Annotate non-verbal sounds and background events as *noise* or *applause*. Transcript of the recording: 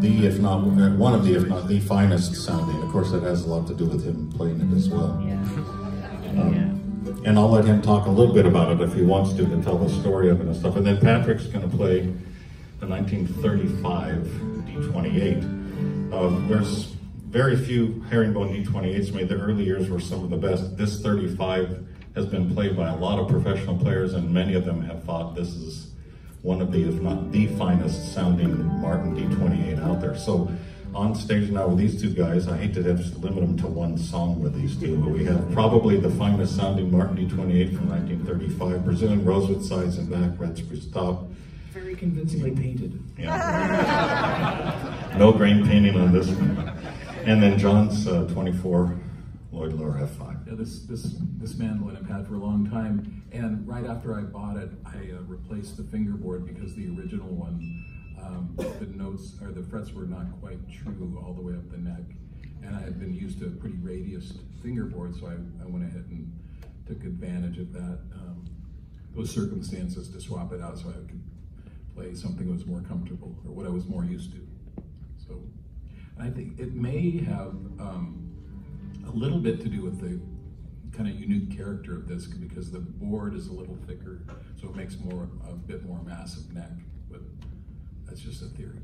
the, if not, one of the, if not the finest sounding. Of course, that has a lot to do with him playing it as well. Yeah. Um, yeah. And I'll let him talk a little bit about it if he wants to, to tell the story of it and stuff. And then Patrick's going to play the 1935 D28. Um, there's very few herringbone D28s made. The early years were some of the best. This 35 has been played by a lot of professional players, and many of them have thought this is one of the, if not the finest sounding Martin D28 out there. So on stage now with these two guys, I hate to have to limit them to one song with these two, but we have probably the finest sounding Martin D28 from 1935, Brazilian rosewood sides and back, red spruce top. Very convincingly painted. Yeah. *laughs* no grain painting on this one. And then John's uh, 24 Lloyd Loar F5. Yeah, this this this mandolin I've had for a long time, and right after I bought it, I uh, replaced the fingerboard because the original one, um, the notes or the frets were not quite true all the way up the neck, and I had been used to a pretty radiused fingerboard, so I, I went ahead and took advantage of that um, those circumstances to swap it out so I could play something that was more comfortable or what I was more used to. So I think it may have. Um, a little bit to do with the kind of unique character of this because the board is a little thicker, so it makes more a bit more massive neck, but that's just a theory.